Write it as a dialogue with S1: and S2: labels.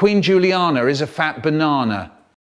S1: Queen Juliana is a fat banana.